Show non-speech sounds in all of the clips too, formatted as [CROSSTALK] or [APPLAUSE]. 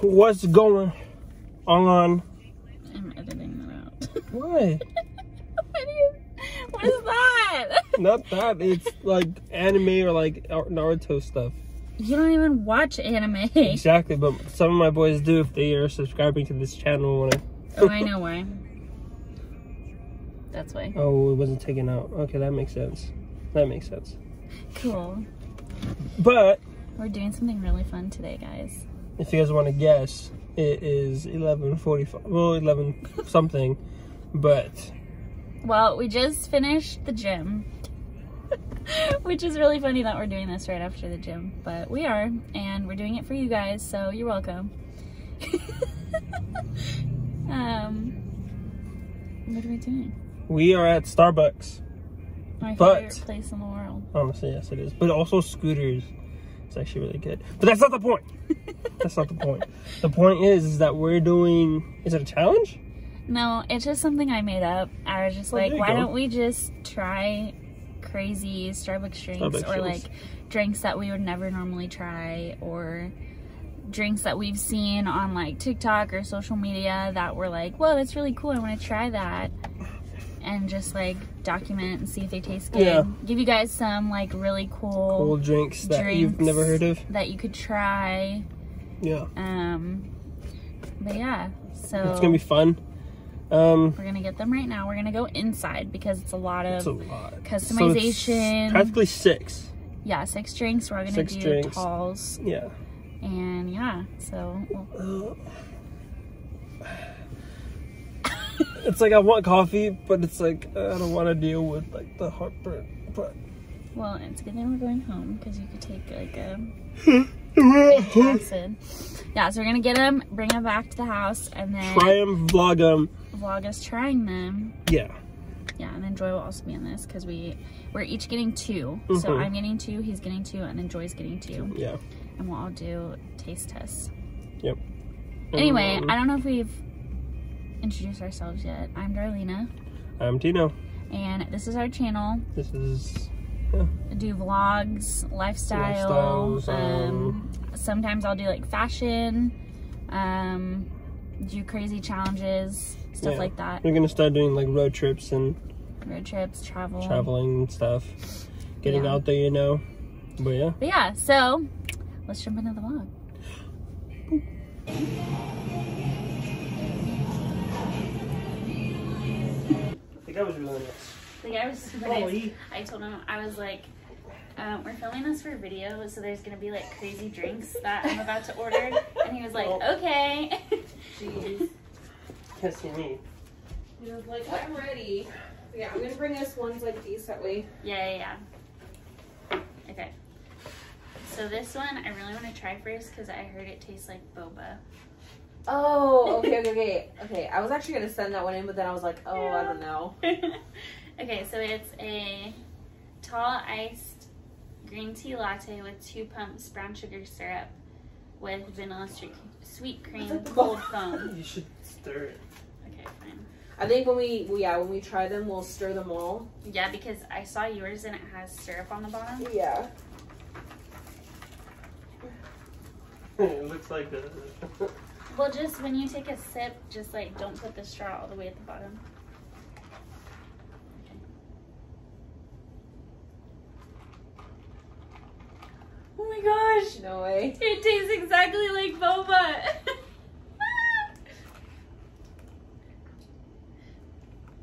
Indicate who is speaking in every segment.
Speaker 1: what's going on?
Speaker 2: I'm editing that out.
Speaker 1: Why? [LAUGHS]
Speaker 2: what, you, what is that? [LAUGHS]
Speaker 1: Not that. It's like anime or like Naruto stuff.
Speaker 2: You don't even watch anime.
Speaker 1: Exactly, but some of my boys do if they are subscribing to this channel. When I...
Speaker 2: oh, I [LAUGHS] know why. That's why.
Speaker 1: Oh, it wasn't taken out. Okay, that makes sense. That makes sense.
Speaker 2: Cool.
Speaker 1: But
Speaker 2: We're doing something really fun today, guys.
Speaker 1: If you guys want to guess, it is 11:45. Well, 11 something. But
Speaker 2: Well, we just finished the gym. [LAUGHS] Which is really funny that we're doing this right after the gym. But we are, and we're doing it for you guys, so you're welcome. [LAUGHS] um, what are we doing?
Speaker 1: we are at Starbucks.
Speaker 2: My
Speaker 1: But-
Speaker 2: favorite place in the world.
Speaker 1: Honestly, yes, it is. But also scooters. It's actually really good. But that's not the point. [LAUGHS] That's not the point. The point is, is that we're doing. Is it a challenge?
Speaker 2: No, it's just something I made up. I was just
Speaker 1: Oh,
Speaker 2: like, why
Speaker 1: go.
Speaker 2: don't we just try crazy Starbucks drinks
Speaker 1: Starbucks
Speaker 2: or
Speaker 1: drinks.
Speaker 2: like drinks that we would never normally try or drinks that we've seen on like TikTok or social media that were like, whoa, that's really cool. I want to try that. And just like document and see if they taste good.
Speaker 1: Yeah.
Speaker 2: Give you guys some like really cool,
Speaker 1: Cool drinks that you've never heard of.
Speaker 2: that you could try.
Speaker 1: Yeah,
Speaker 2: Um, but yeah, so
Speaker 1: it's gonna be fun. Um,
Speaker 2: we're gonna get them right now. We're gonna go inside because it's a lot of
Speaker 1: a lot. So
Speaker 2: customization.
Speaker 1: practically six.
Speaker 2: yeah, six drinks. We're gonna
Speaker 1: Six
Speaker 2: do
Speaker 1: drinks.
Speaker 2: talls,
Speaker 1: Yeah.
Speaker 2: and yeah. So we'll-
Speaker 1: It's like I want coffee, but it's like I don't want to deal with like the heartburn. But
Speaker 2: well, it's good that we're going home because you could take like a [LAUGHS] acid. Yeah, so we're gonna get them, bring them back to the house, and then
Speaker 1: try them, vlog them.
Speaker 2: vlog us trying them.
Speaker 1: Yeah.
Speaker 2: Yeah, and then Joy will also be in this because we we're each getting 2 So
Speaker 1: Mhm.
Speaker 2: I'm getting two, he's getting two, and then Joy's getting two,
Speaker 1: Yeah.
Speaker 2: and we'll all do taste tests.
Speaker 1: Yep.
Speaker 2: Anyway,
Speaker 1: Um,
Speaker 2: I don't know if we've introduced ourselves yet. I'm Darlena,
Speaker 1: I'm Tino.
Speaker 2: and this is our channel.
Speaker 1: This is
Speaker 2: I do vlogs, lifestyle.
Speaker 1: Lifestyles,
Speaker 2: um, sometimes I'll do like fashion, um, do crazy challenges, stuff
Speaker 1: Yeah.
Speaker 2: like that.
Speaker 1: we're gonna start doing like road trips and
Speaker 2: Road trips, travel.
Speaker 1: traveling and stuff. Getting
Speaker 2: Yeah.
Speaker 1: out there, you know. But yeah.
Speaker 2: But yeah, so let's jump into the vlog. [GASPS] [LAUGHS]
Speaker 1: I think I was really nice.
Speaker 2: The guy was super nice.
Speaker 1: he-
Speaker 2: I told him I was like, um, "We're filming this for a video, so there's gonna be like crazy drinks that I'm about to order." And he was like,
Speaker 1: Oh.
Speaker 2: "Okay."
Speaker 3: Jeez.
Speaker 1: Can't see me.
Speaker 3: He was like, I'm ready. Yeah, I'm gonna bring us ones like these that way.
Speaker 2: yeah, yeah, yeah. Okay. So this one I really want to try first because I heard it tastes like boba.
Speaker 3: Oh, [LAUGHS] okay, okay, okay. Okay, I was actually gonna send that one in, but then I was like, oh, I don't know. [LAUGHS]
Speaker 2: okay, so it's a tall iced green tea latte with two pumps brown sugar syrup with vanilla sweet, sweet cream
Speaker 3: What's at the
Speaker 2: cold [LAUGHS] foam.
Speaker 1: You should stir it.
Speaker 2: Okay, fine.
Speaker 3: I think when we, we, yeah, when we try them, we'll stir them all.
Speaker 2: Yeah, because I saw yours and it has syrup on the bottom.
Speaker 3: Yeah.
Speaker 1: it looks like a.
Speaker 2: Well, just when you take a sip, just like don't put the straw all the way at the bottom. Okay. Oh my gosh!
Speaker 3: No way. [LAUGHS]
Speaker 2: It tastes exactly like boba.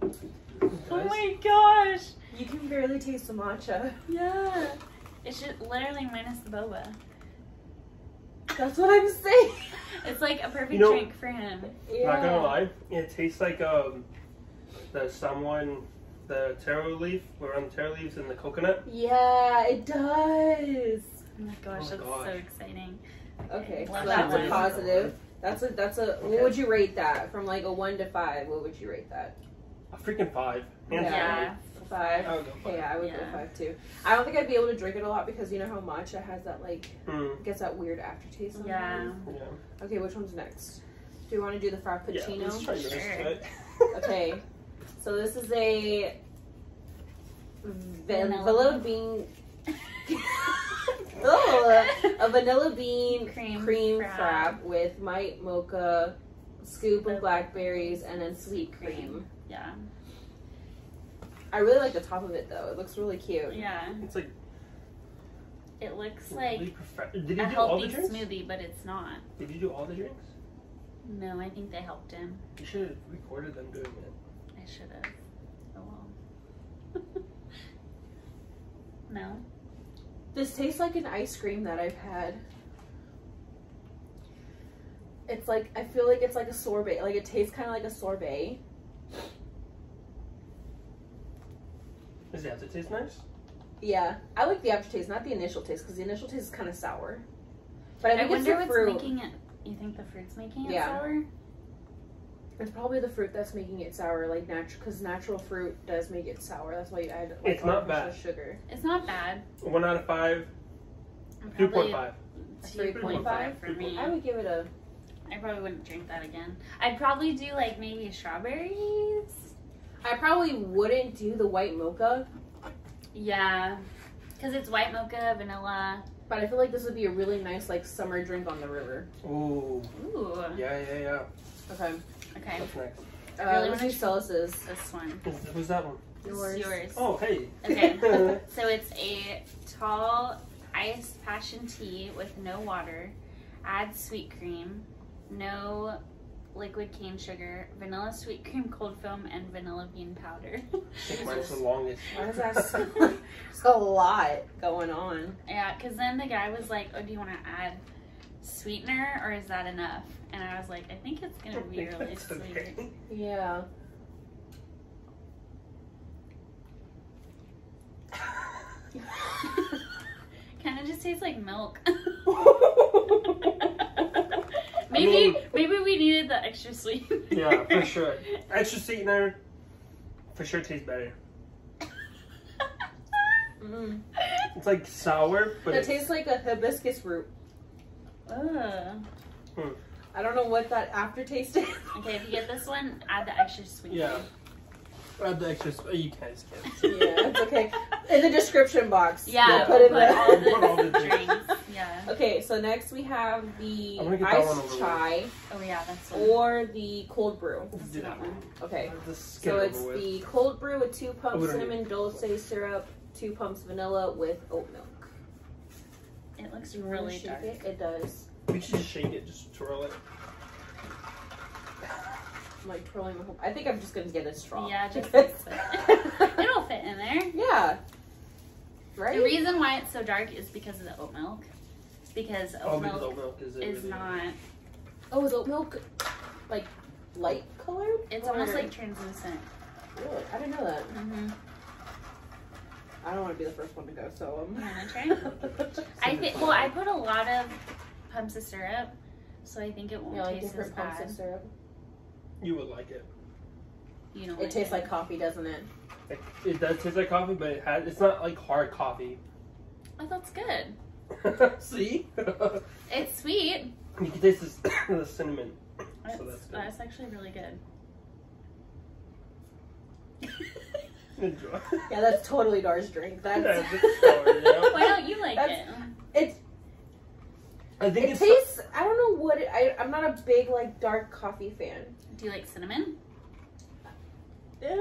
Speaker 2: [LAUGHS] oh my gosh!
Speaker 3: You can barely taste the matcha.
Speaker 2: Yeah. It's just literally minus the boba.
Speaker 3: That's what I'm saying.
Speaker 2: It's like a perfect
Speaker 1: You know-
Speaker 2: drink for him.
Speaker 3: Yeah.
Speaker 1: Not gonna lie, it tastes like um the someone the taro leaf, we're on taro leaves and the coconut.
Speaker 3: Yeah, it does.
Speaker 2: Oh my gosh,
Speaker 1: Oh my
Speaker 2: that's
Speaker 1: gosh.
Speaker 2: so exciting.
Speaker 3: Okay, so that's a positive. That's a that's a.
Speaker 1: Okay.
Speaker 3: What would you rate that from like a one to five? What would you rate that?
Speaker 1: A freaking five. Hands
Speaker 2: Yeah.
Speaker 1: Down.
Speaker 3: Five.
Speaker 1: I would go five.
Speaker 3: Okay, yeah, I would go
Speaker 2: Yeah.
Speaker 3: five too. I don't think I'd be able to drink it a lot because you know how matcha has that like
Speaker 1: Mm,
Speaker 3: gets that weird aftertaste.
Speaker 2: Yeah.
Speaker 3: sometimes.
Speaker 1: yeah.
Speaker 3: Okay, which one's next? Do you want to do the frappuccino?
Speaker 1: Yeah,
Speaker 3: frappuccino?
Speaker 1: let's try yours.
Speaker 2: Sure. [LAUGHS] [LAUGHS]
Speaker 3: okay, so this is a
Speaker 2: Vanilla.
Speaker 3: vanilla bean. [LAUGHS] oh, a vanilla bean cream,
Speaker 2: Cream
Speaker 3: frap.
Speaker 2: frap.
Speaker 3: with white mocha, scoop of blackberries, and then sweet cream.
Speaker 2: Yeah.
Speaker 3: I really like the top of it though. It looks really cute.
Speaker 2: Yeah.
Speaker 1: It's like
Speaker 2: It looks like
Speaker 1: Did you
Speaker 2: a
Speaker 1: do all the
Speaker 2: healthy
Speaker 1: drinks?
Speaker 2: smoothie, but it's not.
Speaker 1: Did you do all the drinks?
Speaker 2: No, I think they helped him.
Speaker 1: You should have recorded them doing it.
Speaker 2: I should have. Oh well. [LAUGHS] no.
Speaker 3: This tastes like an ice cream that I've had. It's like I feel like it's like a sorbet. Like it tastes kind of like a sorbet.
Speaker 1: Does the have to taste nice?
Speaker 3: Yeah, I like the aftertaste, not the initial taste, because the initial taste is kind of sour. But I
Speaker 2: I,
Speaker 3: think it's
Speaker 2: wonder
Speaker 3: the
Speaker 2: what's
Speaker 3: fruit.
Speaker 2: making it. You think the fruit's making it
Speaker 3: Yeah.
Speaker 2: sour?
Speaker 3: It's probably the fruit that's making it sour, like natural, because natural fruit does make it sour. That's why you add like
Speaker 1: It's not
Speaker 3: artificial
Speaker 1: bad.
Speaker 3: sugar.
Speaker 2: It's not bad.
Speaker 1: One out of five.
Speaker 2: I'm
Speaker 1: Two
Speaker 2: probably
Speaker 1: point five.
Speaker 2: Two point five for me.
Speaker 3: I would give it a.
Speaker 2: I probably wouldn't drink that again. I'd probably do like maybe strawberries.
Speaker 3: I probably wouldn't do the white mocha,
Speaker 2: Yeah, because it's white mocha, vanilla.
Speaker 3: but I feel like this would be a really nice like summer drink on the river.
Speaker 1: Ooh.
Speaker 2: Ooh.
Speaker 1: Yeah, yeah, yeah.
Speaker 3: Okay.
Speaker 2: Okay,
Speaker 1: What's next?
Speaker 3: Uh,
Speaker 2: really
Speaker 3: let's do
Speaker 2: wanna-
Speaker 3: Celis's.
Speaker 2: this one.
Speaker 1: Who's that one?
Speaker 3: Yours.
Speaker 2: yours.
Speaker 1: Oh, hey.
Speaker 2: Okay. [LAUGHS] So it's a tall iced passion tea with no water. Add sweet cream, no liquid cane sugar, vanilla sweet cream cold foam, and vanilla bean powder.
Speaker 1: I [LAUGHS] mine's the longest.
Speaker 3: Why is that so? [LAUGHS] There's a lot going on.
Speaker 2: yeah, because then the guy was like, "Oh, do you want to add sweetener, or is that enough?" And I was like, "I think it's gonna be really sweet."
Speaker 1: okay.
Speaker 3: Yeah. [LAUGHS]
Speaker 2: kind of just tastes like milk.
Speaker 1: I
Speaker 2: maybe
Speaker 1: mean-
Speaker 2: maybe we needed the extra sweet.
Speaker 1: Yeah, for [LAUGHS] sure. Extra sweetener, for sure tastes better.
Speaker 3: Mm.
Speaker 1: It's like sour, but
Speaker 3: It
Speaker 1: it's,
Speaker 3: tastes like a hibiscus root.
Speaker 2: Ugh.
Speaker 3: I don't know what that aftertaste is. [LAUGHS]
Speaker 2: Okay, if you get this one, add the extra sweet.
Speaker 1: yeah. Add the extra. sp- You can't skip.
Speaker 3: yeah, it's okay. In the description box.
Speaker 2: Yeah,
Speaker 3: we'll
Speaker 2: we'll
Speaker 3: in the.
Speaker 2: the, [LAUGHS]
Speaker 1: Put all the
Speaker 2: drinks. Yeah.
Speaker 3: okay, so next we have the
Speaker 1: I'm gonna get that one
Speaker 3: iced
Speaker 1: over with.
Speaker 3: chai
Speaker 2: Oh yeah, that's one.
Speaker 3: or the cold brew.
Speaker 1: Let's do that one.
Speaker 3: Okay. So it's
Speaker 1: with.
Speaker 3: the cold brew with two
Speaker 1: oh,
Speaker 3: pumps
Speaker 1: we don't
Speaker 3: cinnamon dolce syrup, two pumps vanilla with oat milk.
Speaker 2: It looks
Speaker 3: Do you wanna
Speaker 2: really
Speaker 3: shake
Speaker 2: dark.
Speaker 3: It? it does.
Speaker 1: We should just shake it, just twirl it.
Speaker 3: I'm [SIGHS] like twirling the whole. I think I'm just gonna get a straw.
Speaker 2: Yeah, just [LAUGHS] mix it. It'll fit in there.
Speaker 3: yeah. Right.
Speaker 2: The reason why it's so dark is because of the oat milk. Because
Speaker 1: Oh,
Speaker 2: oat
Speaker 1: because
Speaker 2: milk
Speaker 1: oat milk is,
Speaker 2: is
Speaker 1: really-
Speaker 2: not.
Speaker 3: oh, is oat milk like light colored?
Speaker 2: It's
Speaker 3: Or-
Speaker 2: almost like translucent.
Speaker 3: Really? I didn't know that.
Speaker 2: Mm-hmm.
Speaker 3: I don't want to be the first one to go, so
Speaker 2: I'm wanna try? [LAUGHS] I think. Well, I put a lot of pumps of syrup, so I think it won't
Speaker 3: yeah, like
Speaker 2: taste as
Speaker 3: different pumps
Speaker 2: bad.
Speaker 3: of syrup.
Speaker 1: You would like it.
Speaker 2: You know.
Speaker 3: It tastes like coffee, doesn't it?
Speaker 1: It, it does taste like coffee, but it has, it's not like hard coffee.
Speaker 2: Oh, that's good. [LAUGHS]
Speaker 1: See? [LAUGHS]
Speaker 2: It's sweet.
Speaker 1: you can taste this, [COUGHS] the cinnamon.
Speaker 2: That's,
Speaker 1: So that's good.
Speaker 2: that's actually really good. [LAUGHS]
Speaker 1: Enjoy.
Speaker 3: Yeah, that's totally Dar's drink. That's
Speaker 1: Yeah, it's sour, yeah.
Speaker 2: Why don't you like
Speaker 3: That's-
Speaker 2: it?
Speaker 3: it's
Speaker 1: I think
Speaker 3: it
Speaker 1: it's
Speaker 3: tastes. I don't know what it, I. I'm not a big like dark coffee fan.
Speaker 2: Do you like cinnamon?
Speaker 3: Yeah,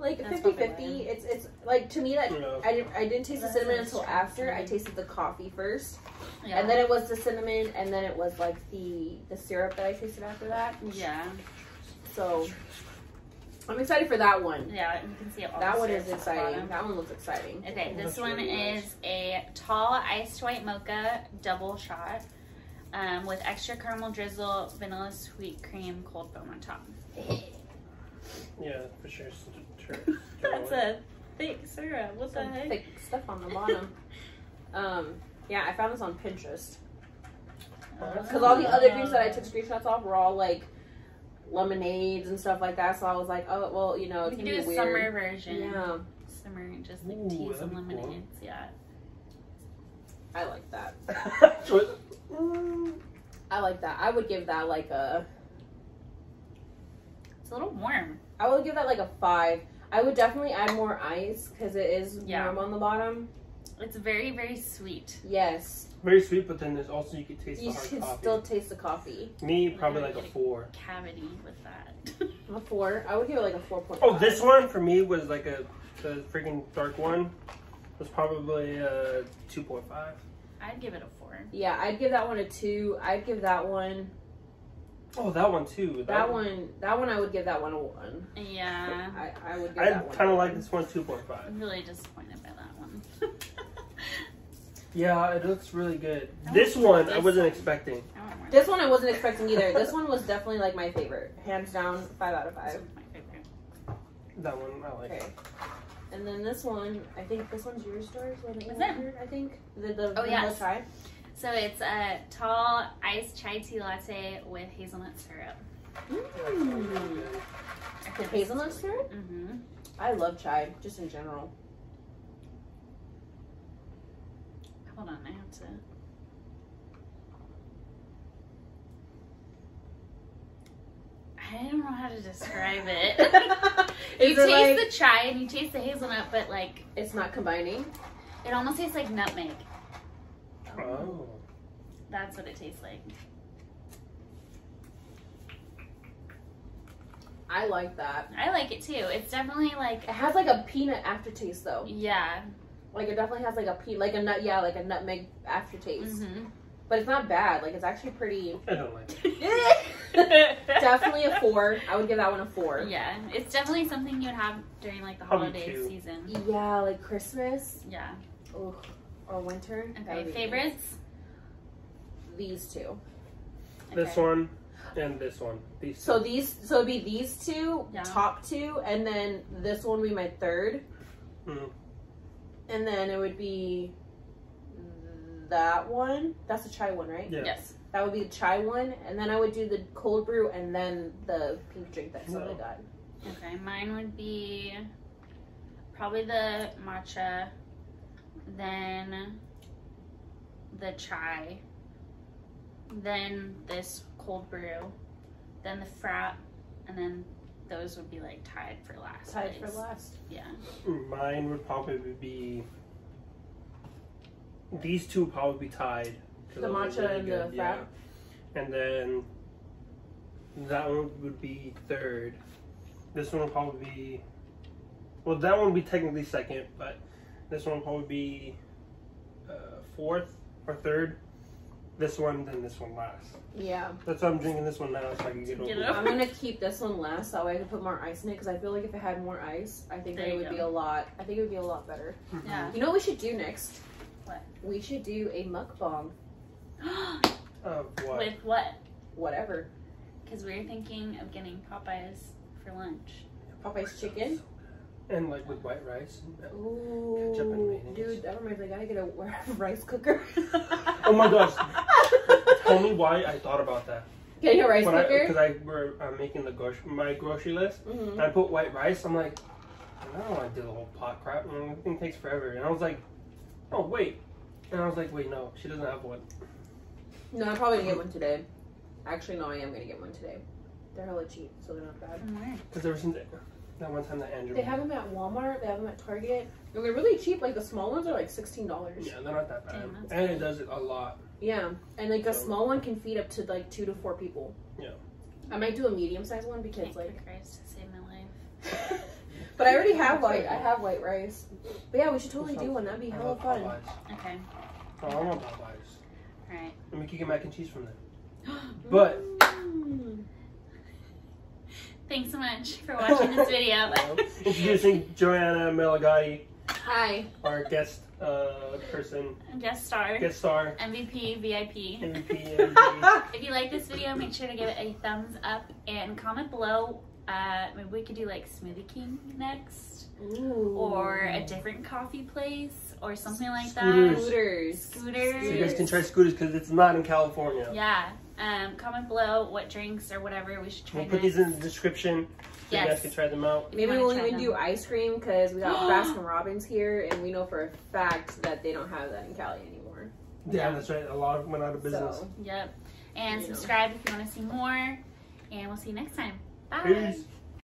Speaker 3: like
Speaker 2: That's
Speaker 3: 50 50. It's it's like to me that
Speaker 1: Yeah.
Speaker 3: I didn't I didn't taste the cinnamon until after I tasted the coffee first,
Speaker 2: Yeah.
Speaker 3: and then it was the cinnamon, and then it was like the the syrup that I tasted after that.
Speaker 2: yeah,
Speaker 3: So I'm excited for that one.
Speaker 2: yeah, you can see it. All
Speaker 3: That one is
Speaker 2: syrup at the
Speaker 3: exciting. That one looks exciting.
Speaker 2: Okay, this one
Speaker 1: really nice.
Speaker 2: is a tall iced white mocha double shot um, with extra caramel drizzle, vanilla sweet cream, cold foam on top.
Speaker 1: Yeah, for sure. sure. [LAUGHS]
Speaker 2: That's a thick syrup. What the heck?
Speaker 3: thick stuff on the bottom. [LAUGHS] um, yeah, I found this on Pinterest because all the other drinks that I took screenshots off were all like lemonades and stuff like that. So I was like, oh well, you know,
Speaker 2: You
Speaker 3: it's
Speaker 2: can
Speaker 3: gonna
Speaker 2: do a
Speaker 3: weird.
Speaker 2: summer version.
Speaker 3: Yeah,
Speaker 2: Summer, just like
Speaker 1: Ooh,
Speaker 2: teas and
Speaker 1: be cool.
Speaker 2: lemonades. Yeah.
Speaker 3: I like that. [LAUGHS] I like that. I would give that like a.
Speaker 2: It's a little warm.
Speaker 3: I would give that like a five. I would definitely add more ice because it is
Speaker 2: Yeah.
Speaker 3: warm on the bottom.
Speaker 2: It's very, very sweet.
Speaker 3: Yes.
Speaker 1: Very sweet, but then there's also you can taste
Speaker 3: You
Speaker 1: the hard
Speaker 3: can
Speaker 1: coffee.
Speaker 3: still taste the coffee.
Speaker 1: Me, oh probably like a four.
Speaker 2: Cavity with that. [LAUGHS]
Speaker 3: A four. I would give it like a four point.
Speaker 1: Oh, this one for me was like a the freaking dark one was probably a two point five.
Speaker 2: I'd give it a four.
Speaker 3: Yeah, I'd give that one a two. I'd give that one.
Speaker 1: Oh, that one too.
Speaker 3: That one. That one. I would give that one a one.
Speaker 2: Yeah.
Speaker 3: I, I would give
Speaker 1: I
Speaker 3: that one.
Speaker 1: I kind
Speaker 3: a
Speaker 1: of like
Speaker 3: one.
Speaker 1: this one two point five.
Speaker 2: I'm really disappointed by that one.
Speaker 1: Yeah, it looks really good.
Speaker 2: I
Speaker 1: This
Speaker 2: want
Speaker 1: one I wasn't
Speaker 2: one.
Speaker 1: expecting.
Speaker 2: I.
Speaker 3: This one I wasn't expecting either. This one was definitely like my favorite, hands down, five out of five.
Speaker 2: one's my favorite.
Speaker 1: That one I like.
Speaker 3: Okay. And then this one, I think this one's your story. So
Speaker 2: Is it?
Speaker 3: I think the the
Speaker 2: Oh,
Speaker 3: vanilla
Speaker 2: yes.
Speaker 3: chai.
Speaker 2: So it's a tall iced chai tea latte with hazelnut syrup.
Speaker 3: Mm. The hazelnut syrup.
Speaker 2: Mm-hmm.
Speaker 3: I love chai, just in general.
Speaker 2: Hold on, I have to. I don't know how to describe [LAUGHS] it. you
Speaker 3: Is
Speaker 2: taste
Speaker 3: like
Speaker 2: the chai and you taste the hazelnut, but like
Speaker 3: it's not combining?
Speaker 2: it almost tastes like nutmeg.
Speaker 1: Oh.
Speaker 2: That's what it tastes like.
Speaker 3: I like that.
Speaker 2: I like it too. It's definitely like
Speaker 3: It has like a peanut aftertaste though.
Speaker 2: yeah.
Speaker 3: Like it definitely has like a pe like a nut yeah like a nutmeg aftertaste.
Speaker 2: hmm
Speaker 3: But it's not bad. Like it's actually pretty. [LAUGHS]
Speaker 1: I don't like it. [LAUGHS]
Speaker 3: definitely a four. I would give that one a four.
Speaker 2: Yeah, it's definitely something you'd have during like the holiday season.
Speaker 3: Yeah, like Christmas
Speaker 2: Yeah.
Speaker 3: Ugh. Or winter.
Speaker 2: Okay. Favorites?
Speaker 3: These two.
Speaker 1: This
Speaker 2: Okay.
Speaker 1: one and this one. These
Speaker 3: So
Speaker 1: two.
Speaker 3: these, so it'd be these two,
Speaker 2: Yeah.
Speaker 3: top two, and then this one would be my third,
Speaker 1: Mhm.
Speaker 3: and then it would be that one. That's the chai one, right?
Speaker 1: Yeah.
Speaker 2: Yes.
Speaker 3: That would be the chai one, and then I would do the cold brew, and then the pink drink that Soda
Speaker 1: No.
Speaker 3: got.
Speaker 2: Okay. Mine would be probably the matcha, then the chai, then this cold brew, then the frap, and then those would be like tied for last.
Speaker 3: Tied for last.
Speaker 2: Yeah.
Speaker 1: Mine would probably be. These two would probably be tied. 'cause
Speaker 3: The
Speaker 1: those are
Speaker 3: matcha and the
Speaker 1: yeah. And then that one would be third. This one would probably be. Well, that one would be technically second, but this one would probably be uh, fourth or third. This one, then this one last.
Speaker 3: Yeah,
Speaker 1: That's why I'm drinking this one now, so I can get,
Speaker 2: Get
Speaker 1: over
Speaker 2: it
Speaker 1: it.
Speaker 2: over.
Speaker 3: I'm gonna keep this one last, that way I can put more ice in it, because I feel like if it had more ice, I think
Speaker 2: There
Speaker 3: it would
Speaker 2: go.
Speaker 3: be a lot. I think it would be a lot better.
Speaker 2: Yeah.
Speaker 3: You know what we should do next?
Speaker 2: What?
Speaker 3: We should do a mukbang. [GASPS]
Speaker 1: Of what?
Speaker 2: With what?
Speaker 3: Whatever.
Speaker 2: Because we are thinking of getting Popeyes for lunch.
Speaker 3: Popeye's chicken.
Speaker 1: And like with white rice.
Speaker 3: Ooh,
Speaker 1: Ketchup and mayonnaise.
Speaker 3: dude, that reminds me. I gotta get a [LAUGHS] rice cooker.
Speaker 1: Oh my gosh. [LAUGHS] Tell me why I thought about that.
Speaker 3: Getting a rice
Speaker 1: When
Speaker 3: cooker.
Speaker 1: because I were uh, making the grocery, my grocery list,
Speaker 3: Mhm.
Speaker 1: and I put white rice. I'm like, I don't want to do the whole pot crap. And the thing takes forever. And I was like, oh wait. And I was like, wait, no, she doesn't have one.
Speaker 3: No, I'm probably gonna get one today. Actually, no, I am gonna get one today. They're hella cheap, so they're not bad.
Speaker 1: Because ever since that one time that Andrew.
Speaker 3: They have them at Walmart. They have them at Target. And they're really cheap. Like the small ones are like sixteen dollars.
Speaker 1: Yeah, they're not that bad.
Speaker 2: Damn, that's
Speaker 1: and it does it a lot.
Speaker 3: Yeah, and like a small one can feed up to like two to four people.
Speaker 1: Yeah.
Speaker 3: I might do a medium sized one
Speaker 2: Thank
Speaker 3: because like,
Speaker 2: Christ to save my life. [LAUGHS]
Speaker 3: but I already have white. I have white rice. But yeah, we should totally do one. That'd be
Speaker 1: I
Speaker 3: hella fun.
Speaker 1: Popeyes.
Speaker 2: Okay.
Speaker 1: Oh, I want Popeyes.
Speaker 2: Alright.
Speaker 1: And we can get mac and cheese from them. [GASPS] But-
Speaker 3: Mm.
Speaker 2: Thanks so much for watching this video. [LAUGHS]
Speaker 1: Um, introducing Joanna Meligatti,
Speaker 3: Hi.
Speaker 1: our guest uh, person,
Speaker 2: Guest star,
Speaker 1: guest star,
Speaker 2: MVP, VIP.
Speaker 1: MVP, [LAUGHS] MVP.
Speaker 2: If you like this video, make sure to give it a thumbs up and comment below. Uh, maybe we could do like Smoothie King next,
Speaker 3: Ooh.
Speaker 2: or a different coffee place, or something like
Speaker 1: Scooters.
Speaker 2: that.
Speaker 3: Scooters.
Speaker 2: Scooters.
Speaker 1: So you guys can try scooters because it's not in California.
Speaker 2: Yeah. Um, comment below what drinks or whatever we should try.
Speaker 1: We'll put
Speaker 2: next.
Speaker 1: these in the description so you guys can try them out.
Speaker 3: Maybe we'll even
Speaker 2: them.
Speaker 3: do ice cream because we got [GASPS] Baskin Robbins here, and we know for a fact that they don't have that in Cali anymore.
Speaker 1: Yeah, that's right. A lot of them went out of business.
Speaker 3: So.
Speaker 2: Yep. And
Speaker 3: You know.
Speaker 2: subscribe if you want to see more. And we'll see you next time. Bye.
Speaker 1: Peace.